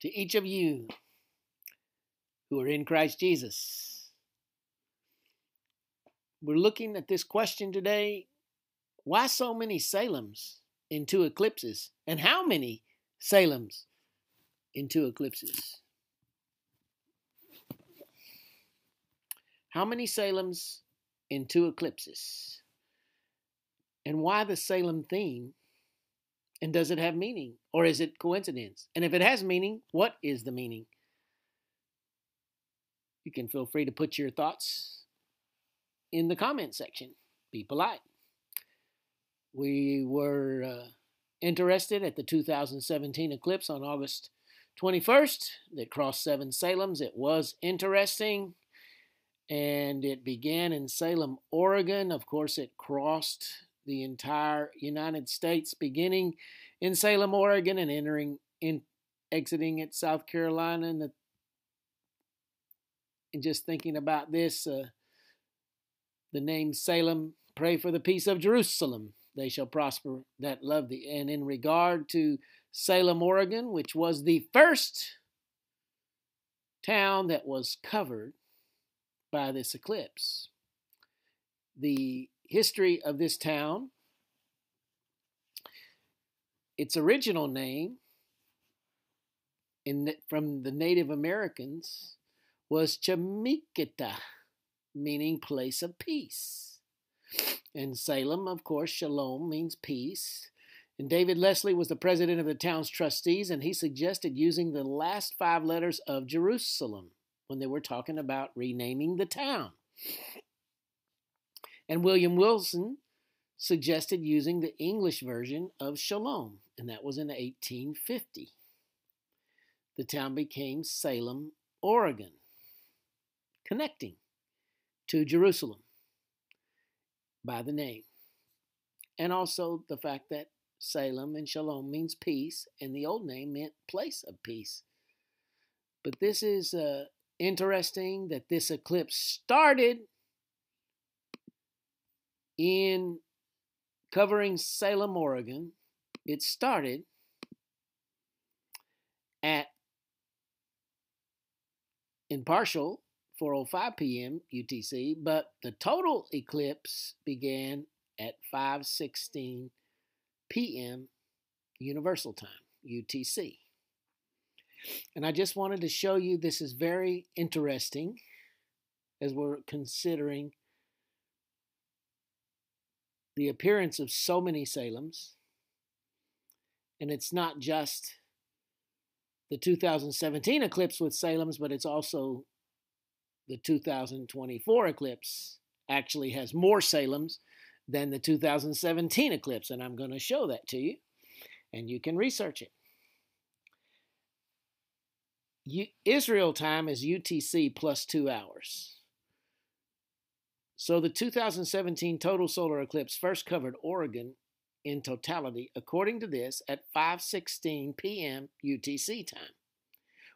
to each of you who are in Christ Jesus. We're looking at this question today why so many Salems in two eclipses? And how many Salems in two eclipses? How many Salems in two eclipses? And why the Salem theme? And does it have meaning? Or is it coincidence? And if it has meaning, what is the meaning? You can feel free to put your thoughts in the comment section. Be polite. We were uh, interested at the 2017 eclipse on August 21st that crossed seven Salems. It was interesting and it began in Salem, Oregon. Of course, it crossed the entire United States, beginning in Salem, Oregon, and entering in exiting at South Carolina. And, the, and just thinking about this, uh, the name Salem, pray for the peace of Jerusalem. They shall prosper that love thee. And in regard to Salem, Oregon, which was the first town that was covered by this eclipse. The history of this town, its original name in the, from the Native Americans was Chemeketa, meaning place of peace. And Salem, of course, Shalom means peace. And David Leslie was the president of the town's trustees, and he suggested using the last five letters of Jerusalem when they were talking about renaming the town. And William Wilson suggested using the English version of Shalom, and that was in 1850. The town became Salem, Oregon, connecting to Jerusalem by the name. And also the fact that Salem and Shalom means peace, and the old name meant place of peace. But this is uh, interesting that this eclipse started in covering Salem, Oregon. It started at in partial 4:05 p.m. UTC, but the total eclipse began at 5:16 p.m. Universal Time UTC. And I just wanted to show you this is very interesting as we're considering the appearance of so many Salems. And it's not just the 2017 eclipse with Salems, but it's also the 2024 eclipse actually has more Salems than the 2017 eclipse. And I'm going to show that to you, and you can research it. Israel time is UTC plus two hours. So the 2017 total solar eclipse first covered Oregon in totality, according to this, at 5:16 p.m. UTC time,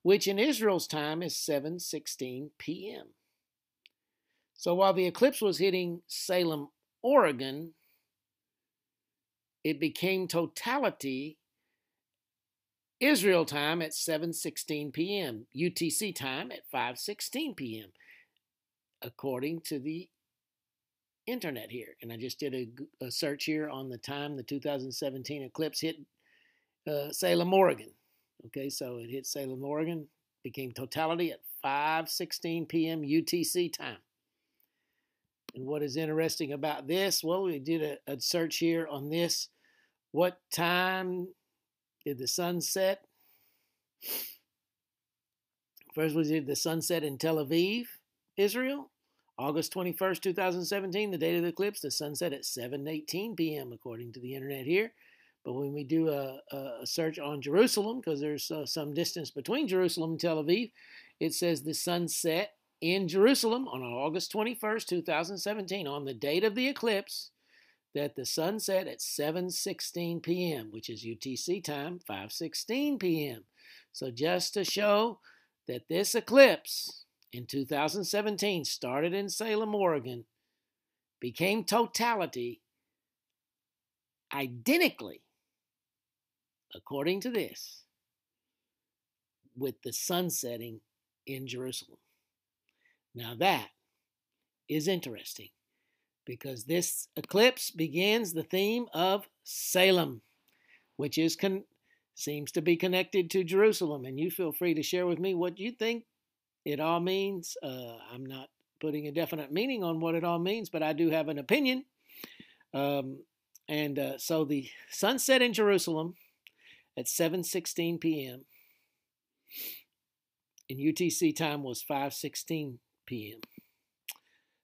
which in Israel's time is 7:16 p.m. So while the eclipse was hitting Salem, Oregon, it became totality Israel time at 7:16 p.m., UTC time at 5:16 p.m. according to the internet here. And I just did a, a, search here on the time the 2017 eclipse hit uh, Salem, Oregon. Okay, so it hit Salem, Oregon, became totality at 5:16 p.m. UTC time. And what is interesting about this? Well, we did a, a search here on this. What time did the sun set? First, we did the sunset in Tel Aviv, Israel. August 21st, 2017, the date of the eclipse, the sunset at 7:18 p.m. according to the internet here. But when we do a, a search on Jerusalem, because there's uh, some distance between Jerusalem and Tel Aviv, it says the sunset in Jerusalem on August 21st, 2017, on the date of the eclipse, that the sun set at 7:16 p.m., which is UTC time, 5:16 p.m. So just to show that this eclipse in 2017 started in Salem, Oregon, became totality identically according to this with the sun setting in Jerusalem. Now that is interesting because this eclipse begins the theme of Salem, which is con- seems to be connected to Jerusalem. And you feel free to share with me what you think it all means. Uh, I'm not putting a definite meaning on what it all means, but I do have an opinion. Um, and uh, so the sunset in Jerusalem at 7:16 p.m. in UTC time was 5:16 p.m.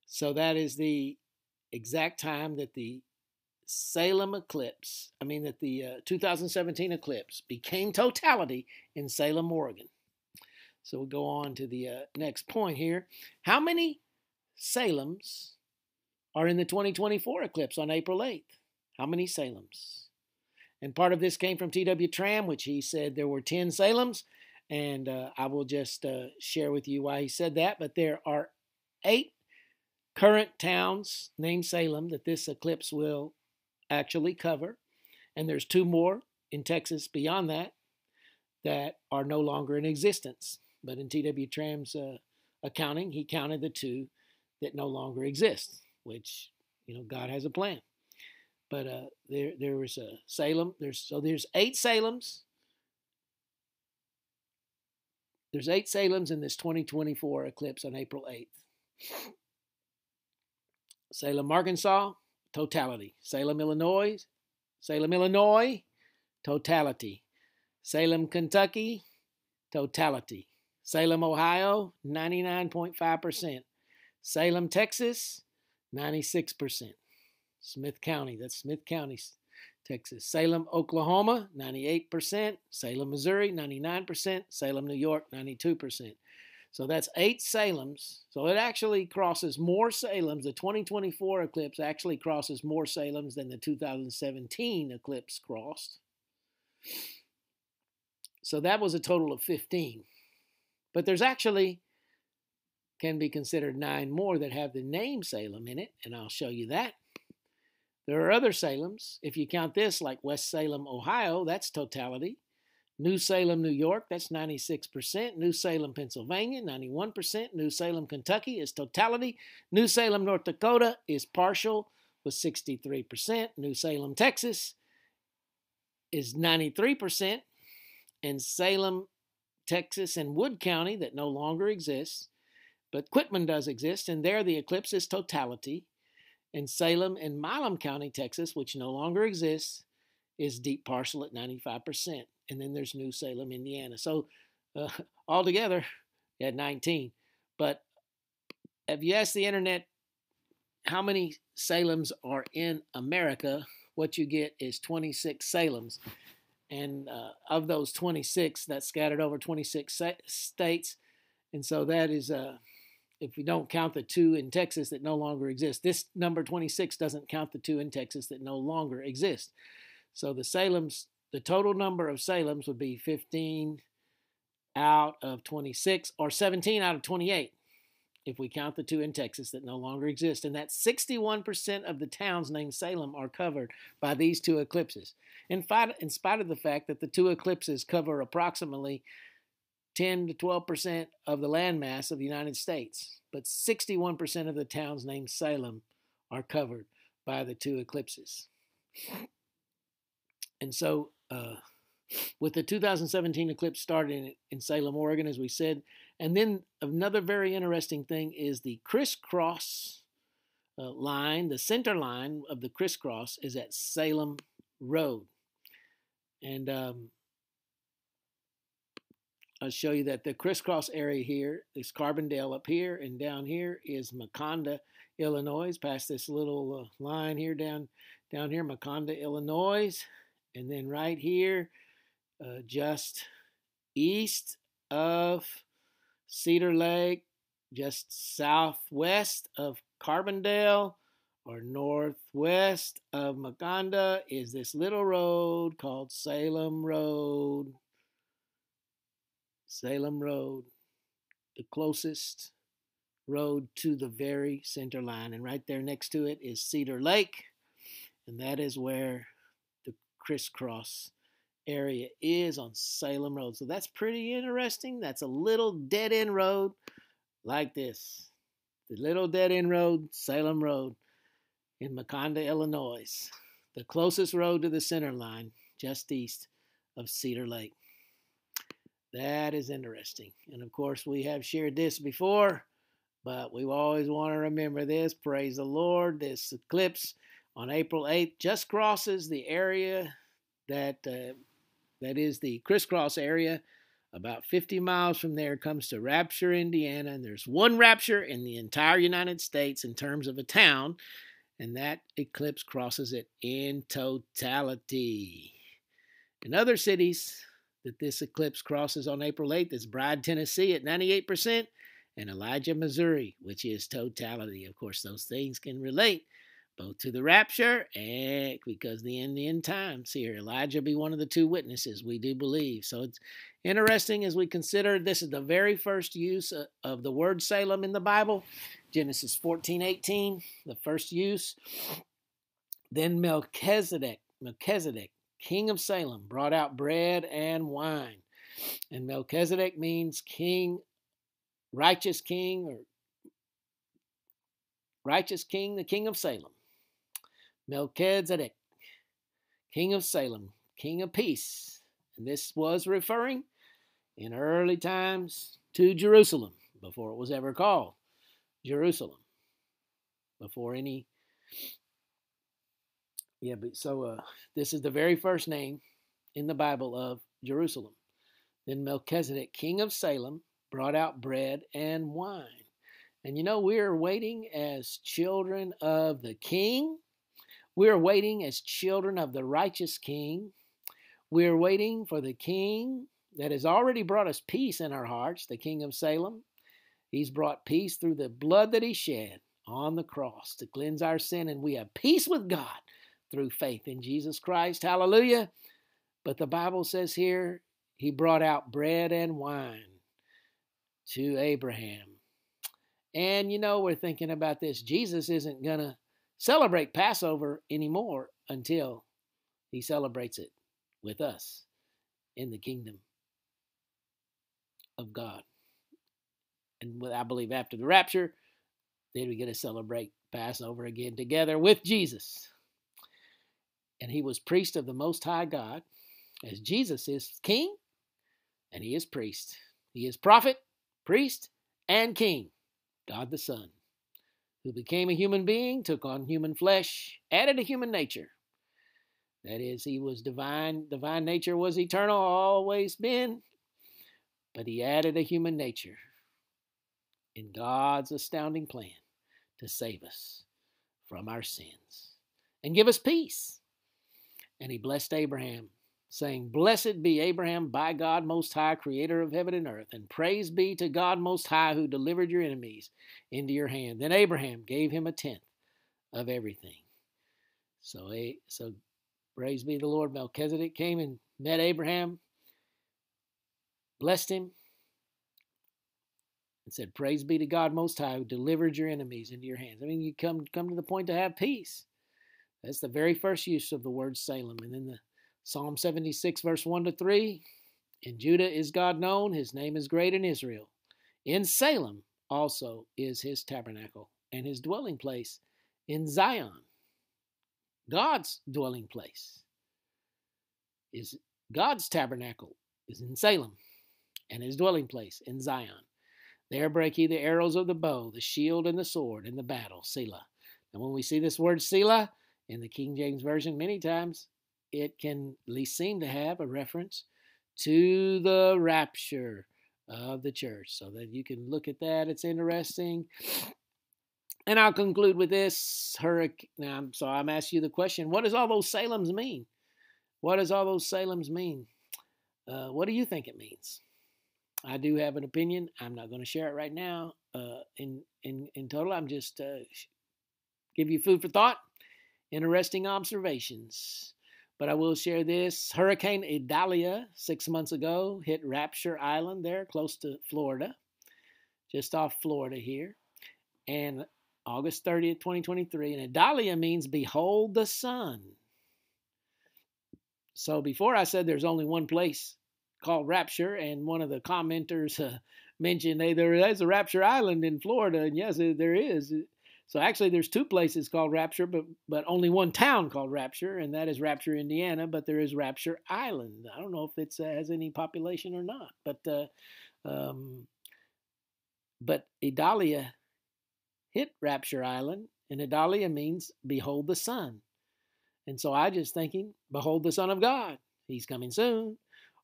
So that is the exact time that the Salem eclipse, I mean, that the uh, 2017 eclipse became totality in Salem, Oregon. So we'll go on to the uh, next point here. How many Salems are in the 2024 eclipse on April 8th? How many Salems? And part of this came from T.W. Tramm, which he said there were 10 Salems. And uh, I will just uh, share with you why he said that. But there are eight current towns named Salem that this eclipse will actually cover. And there's two more in Texas beyond that that are no longer in existence. But in T.W. Tramm's uh, accounting, he counted the two that no longer exist, which, you know, God has a plan. But uh, there, there was a Salem. There's so there's eight Salems. There's eight Salems in this 2024 eclipse on April 8th. Salem, Arkansas, totality. Salem, Illinois, Salem, Illinois, totality. Salem, Kentucky, totality. Salem, Ohio, 99.5%. Salem, Texas, 96%. Smith County, that's Smith County, Texas. Salem, Oklahoma, 98%. Salem, Missouri, 99%. Salem, New York, 92%. So that's eight Salems. So it actually crosses more Salems. The 2024 eclipse actually crosses more Salems than the 2017 eclipse crossed. So that was a total of 15. But there's actually can be considered nine more that have the name Salem in it, and I'll show you that. There are other Salems. If you count this, like West Salem, Ohio, that's totality. New Salem, New York, that's 96%. New Salem, Pennsylvania, 91%. New Salem, Kentucky is totality. New Salem, North Dakota is partial with 63%. New Salem, Texas is 93%. And Salem, Texas, and Wood County, that no longer exists, but Quitman does exist, and there the eclipse is totality. And Salem and Milam County, Texas, which no longer exists, is deep partial at 95% and then there's New Salem, Indiana. So uh, altogether, had 19. But if you ask the internet how many Salems are in America, what you get is 26 Salems. And uh, of those 26, that's scattered over 26 states. And so that is, uh, if we don't count the two in Texas that no longer exist, this number 26 doesn't count the two in Texas that no longer exist. So the Salems the total number of Salems would be 15 out of 26 or 17 out of 28 if we count the two in Texas that no longer exist. And that 61% of the towns named Salem are covered by these two eclipses. In, in spite of the fact that the two eclipses cover approximately 10 to 12% of the landmass of the United States, but 61% of the towns named Salem are covered by the two eclipses. And so uh, with the 2017 eclipse starting in Salem, Oregon, as we said. And then another very interesting thing is the crisscross uh, line, the center line of the crisscross is at Salem Road. And um, I'll show you that the crisscross area here is Carbondale up here, and down here is Makanda, Illinois. Past this little uh, line here down down here, Makanda, Illinois. And then right here, uh, just east of Cedar Lake, just southwest of Carbondale or northwest of Makanda is this little road called Salem Road. Salem Road, the closest road to the very center line. And right there next to it is Cedar Lake. And that is where the crisscross area is on Salem Road. So that's pretty interesting. That's a little dead end road like this. The little dead end road, Salem Road in Makanda, Illinois. The closest road to the center line, just east of Cedar Lake. That is interesting. And of course, we have shared this before, but we always want to remember this. Praise the Lord. This eclipse on April 8th just crosses the area that uh, that is the crisscross area. About 50 miles from there comes to Rapture, Indiana, and there's one Rapture in the entire United States in terms of a town, and that eclipse crosses it in totality. In other cities that this eclipse crosses on April 8th is Bride, Tennessee at 98%, and Elijah, Missouri, which is totality. Of course, those things can relate both to the rapture and because the end, the end times here. Elijah be one of the two witnesses, we do believe. So it's interesting as we consider this is the very first use uh, of the word Salem in the Bible. Genesis 14, 18, the first use. Then Melchizedek, Melchizedek, king of Salem, brought out bread and wine. And Melchizedek means king, righteous king, or righteous king, the king of Salem. Melchizedek, king of Salem, king of peace. And this was referring in early times to Jerusalem before it was ever called Jerusalem. Before any yeah, but so uh, this is the very first name in the Bible of Jerusalem. Then Melchizedek, king of Salem, brought out bread and wine. And you know, we are waiting as children of the king we are waiting as children of the righteous King. We are waiting for the King that has already brought us peace in our hearts, the King of Salem. He's brought peace through the blood that he shed on the cross to cleanse our sin, and we have peace with God through faith in Jesus Christ. Hallelujah. But the Bible says here, he brought out bread and wine to Abraham. And you know, we're thinking about this. Jesus isn't going to celebrate Passover anymore until he celebrates it with us in the kingdom of God. And I believe after the rapture, then we get to celebrate Passover again together with Jesus. And he was priest of the Most High God, as Jesus is king and he is priest. He is prophet, priest, and king, God the Son who became a human being, took on human flesh, added a human nature. That is, he was divine. Divine nature was eternal, always been, but he added a human nature in God's astounding plan to save us from our sins and give us peace. And he blessed Abraham saying, Blessed be Abraham by God Most High, creator of heaven and earth, and praise be to God Most High, who delivered your enemies into your hand. Then Abraham gave him a tenth of everything. So, so praise be the Lord. Melchizedek came and met Abraham, blessed him, and said, Praise be to God Most High, who delivered your enemies into your hands. I mean, you come, come to the point to have peace. That's the very first use of the word Salem. And then the Psalm 76, verse 1 to 3. In Judah is God known, his name is great in Israel. In Salem also is his tabernacle and his dwelling place in Zion. God's dwelling place is God's tabernacle is in Salem and his dwelling place in Zion. There break ye the arrows of the bow, the shield and the sword in the battle, Selah. And when we see this word Selah in the King James Version many times, it can at least seem to have a reference to the rapture of the church. So that you can look at that. It's interesting. And I'll conclude with this hurricane. Now, so I'm asking you the question what does all those Salems mean? What does all those Salems mean? Uh, what do you think it means? I do have an opinion. I'm not going to share it right now. Uh, in in in total, I'm just uh, give you food for thought. Interesting observations. But I will share this. Hurricane Idalia, six months ago, hit Rapture Island there, close to Florida, just off Florida here. And August 30th, 2023. And Idalia means behold the sun. so before I said there's only one place called Rapture, and one of the commenters uh, mentioned, hey, there is a Rapture Island in Florida, and yes, there is. So actually, there's two places called Rapture, but but only one town called Rapture, and that is Rapture, Indiana. But there is Rapture Island. I don't know if it uh, has any population or not, but uh, um, but Idalia hit Rapture Island, and Idalia means behold the sun. And so I just thinking, behold the Son of God, He's coming soon.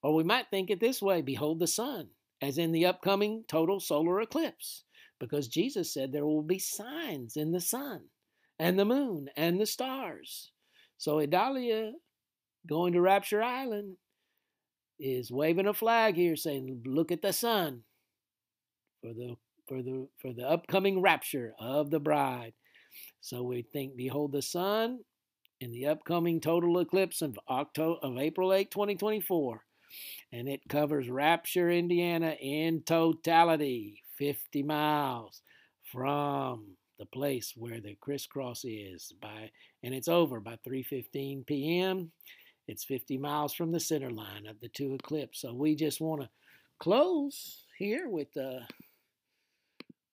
Or we might think it this way, behold the sun, as in the upcoming total solar eclipse because Jesus said there will be signs in the sun and the moon and the stars. So Idalia going to Rapture Island is waving a flag here saying, look at the sun for the for the for the upcoming rapture of the bride. So we think, behold the sun in the upcoming total eclipse of October of April 8, 2024. And it covers Rapture, Indiana in totality. 50 miles from the place where the crisscross is by and it's over by 3:15 p.m. It's 50 miles from the center line of the two eclipse. So we just want to close here with uh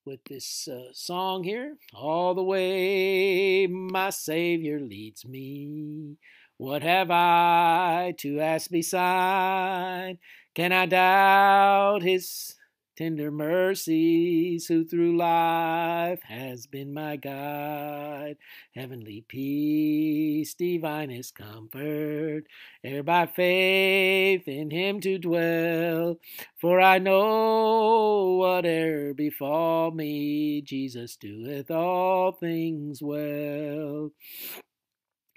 with this uh, song here. All the way my Savior leads me. What have I to ask beside? Can I doubt his tender mercies, who through life has been my guide. Heavenly peace, divinest comfort, ere by faith in him to dwell. For I know whate'er befall me, Jesus doeth all things well.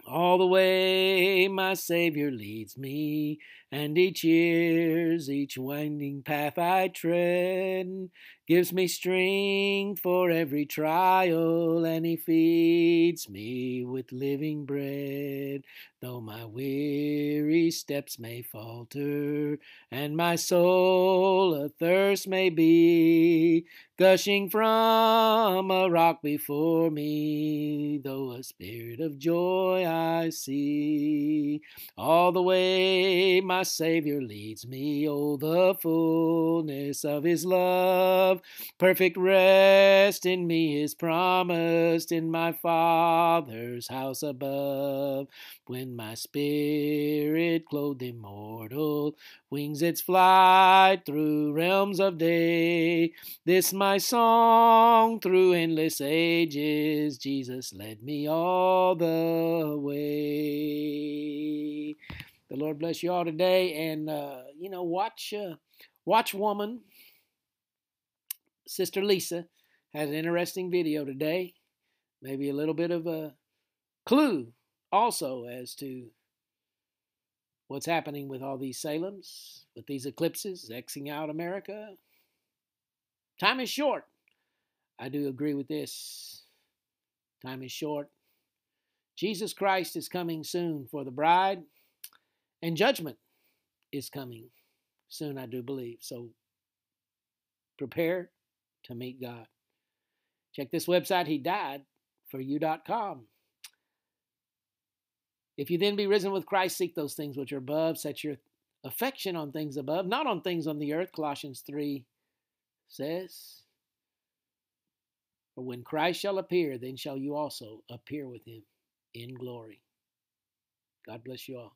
All the way my Savior leads me, and each year's, each winding path I tread, gives me strength for every trial, and He feeds me with living bread. Though my weary steps may falter, and my soul athirst may be, gushing from a rock before me, though a spirit of joy I see. All the way Savior leads me, oh, the fullness of His love, perfect rest in me is promised in my Father's house above. When my spirit, clothed immortal, wings its flight through realms of day, this my song through endless ages, Jesus led me all the way. The Lord bless you all today, and uh, you know, watch, uh, watch woman, Sister Lisa had an interesting video today. Maybe a little bit of a clue also as to what's happening with all these Salems, with these eclipses, Xing out America. Time is short. I do agree with this. Time is short. Jesus Christ is coming soon for the bride, and judgment is coming soon, I do believe. So prepare to meet God. Check this website, he died for you.com. If you then be risen with Christ, seek those things which are above, set your affection on things above, not on things on the earth, Colossians 3 says. For when Christ shall appear, then shall you also appear with him in glory. God bless you all.